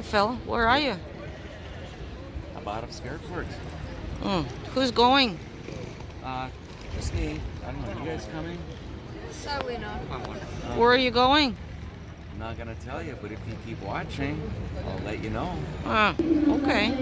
Hey, Phil, where are you? I'm out of Scarecford. Mm. Who's going? Uh, just me. I don't know. You guys coming? So we know. Where are you going? I'm not gonna tell you, but if you keep watching, I'll let you know. Ah, okay.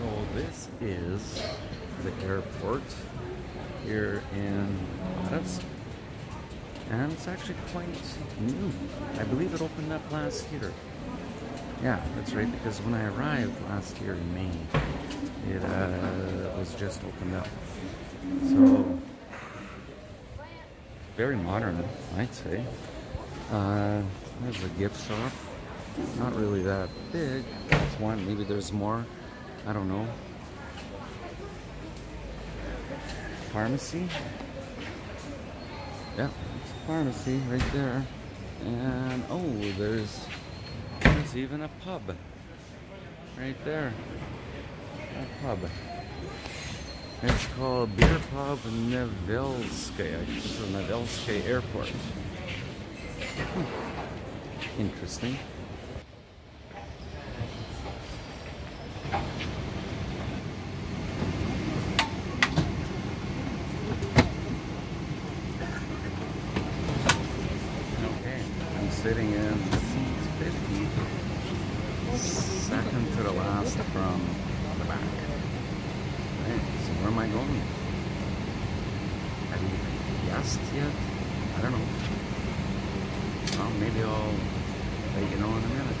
So this is the airport here in Juarez. And it's actually quite new. I believe it opened up last year. Yeah, that's right, because when I arrived last year in May, it uh, was just opened up. So, very modern, I'd say. Uh, there's a gift shop. Not really that big. That's one, maybe there's more. I don't know. Pharmacy. Yeah, it's a pharmacy right there. And oh, there's there's even a pub right there. A pub. It's called Beer Pub Nevelskaya. It's the Nevelskaya Airport. Hmm. Interesting. sitting in seat 50, second to the last from the back. Right, so where am I going? Have you guessed yet? I don't know. Well, maybe I'll let you know in a minute.